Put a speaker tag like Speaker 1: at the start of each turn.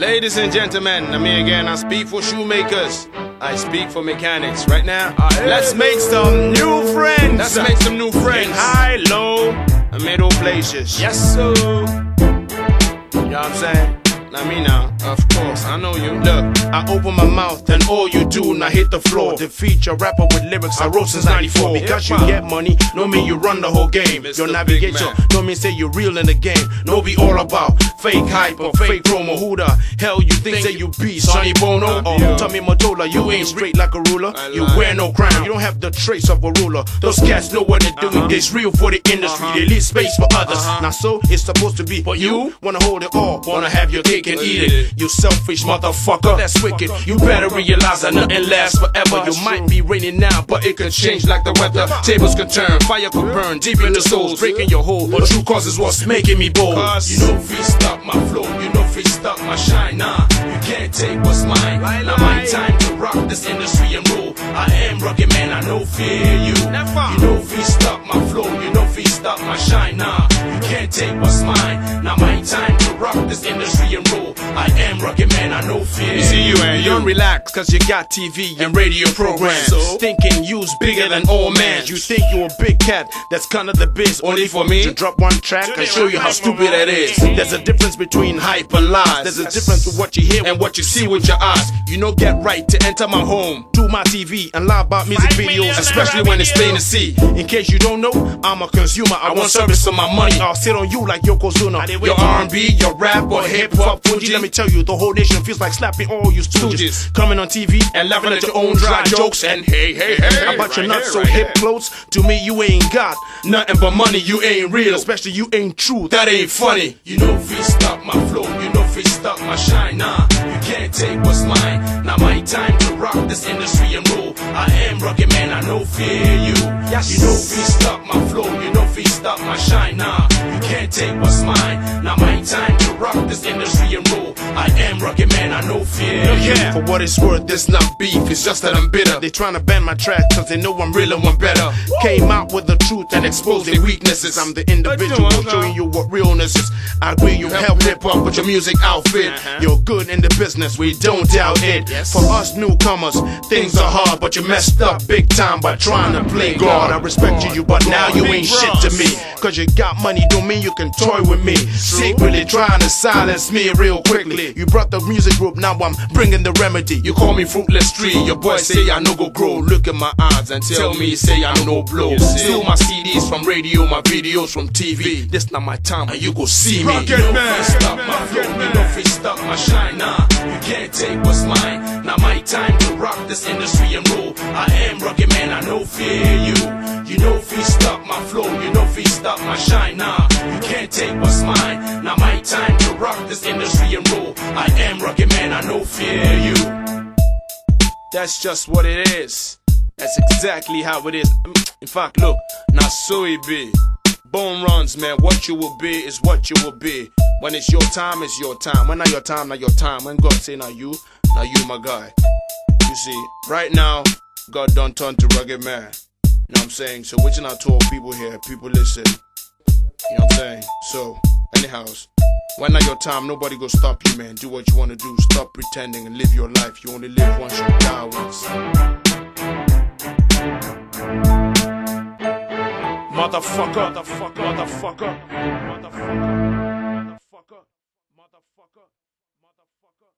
Speaker 1: Ladies and gentlemen, I mean again, I speak for shoemakers. I speak for mechanics. Right now, let's make some new friends. Let's make some new friends. In high, low, and middle places. Yes, sir. You know what I'm saying? Not me now, I know you. Look, I open my mouth and all you do now hit the floor. Defeat your rapper with lyrics I wrote since 94. Because you get money, no mean you run the whole game. Your navigation, no mean say you're real in the game. No be all about fake hype or fake promo. Who the hell you think that you be? Sonny Bono or uh, Tommy Mottola? You ain't straight like a ruler. You wear no crown. You don't have the trace of a ruler. Those cats know what they're doing. It's real for the industry. They leave space for others. Now so it's supposed to be. But you wanna hold it all, wanna have your cake and eat it. You selfish motherfucker, that's wicked. You better realize that nothing lasts forever. You might be raining now, but it can change like the weather. Tables can turn, fire can burn deep in the souls, breaking your hold. But true cause is what's making me bold. You know, free stop my flow, you know, free stop my shine. Nah, you can't take what's mine. Now my time to rock this industry and rule. I am Ruggedman, I know fear you. You know, free stop my flow, you know, free stop my shine. Nah, you can't take what's mine. Now my time to rock this industry and rule. I am Ruggedman, I know fear. You see, you and you relax, cause you got TV and radio programs. So? Thinking you's bigger than all man. You think you're a big cat, that's kinda the biz. Only for me to drop one track and show you how stupid that is. There's a difference between hype and lies. There's a difference with what you hear and what you see with your eyes. You know, get right to enter my home, to my TV, and lie about music videos, especially when it's plain to see. In case you don't know, I'm a consumer. I want service for my money. I'll sit on you like Yokozuna. Your R&B, your rap, or hip hop, Fuji. Let me tell you, the whole nation feels like slapping all you stooges. Coming on TV and laughing at your own dry jokes. And hey, hey, hey, about your not so hip clothes. To me, you ain't got nothing but money. You ain't real, especially you ain't true. That ain't funny. You know, free stop my flow. You know, free stop my shine. Nah, you can't take what's mine. Now my time to rock this industry and rule. I am Ruggedman. I know fear you. Yes. You know, free stop my flow. You know, free stop my shine. Nah, you can't take what's mine. Now my time to rock this industry and rule. I am Ruggedman. I know fear. Yeah. For what it's worth, this not beef. It's just that I'm bitter. They tryna ban my track cause they know I'm real and one better. Came out with the truth and exposed their weaknesses. I'm the individual showing you what realness is. I agree you help hip hop with your music outfit. You're good in the business, we don't doubt it. For us newcomers, things are hard, but you messed up big time by trying to play God. I respect you, but now you ain't shit to me. Cause you got money, don't mean you can toy with me. Secretly trying to silence me real quickly. You brought the music group, now I'm bringing the remedy. You call me fruitless tree, your boy say I no go grow. Look in my eyes and tell me, say I no blow. Steal my CDs from radio, my videos from TV. This not my time, and you go see me. You know, man. stop my flow, you know, free stop my shine. Nah, you can't take what's mine. Now my time to rock this industry and rule. I am Ruggedman, I no fear you. You know, free stop my flow, you know, free stop my shine. Nah, you can't take what's mine. Now this industry and rule. I am Ruggedman, I know fear you. That's just what it is. That's exactly how it is. Mm, in fact, look, now so it be. Bone runs, man. What you will be is what you will be. When it's your time, it's your time. When not your time, not your time. When God say now you, now you my guy. You see, right now, God done turn to Ruggedman. You know what I'm saying? So which not to all people here, people listen. You know what I'm saying? So, anyhow, when not your time, nobody go stop you, man. Do what you wanna do. Stop pretending and live your life. You only live once, you die once. Motherfucker, motherfucker, motherfucker, motherfucker, motherfucker, motherfucker.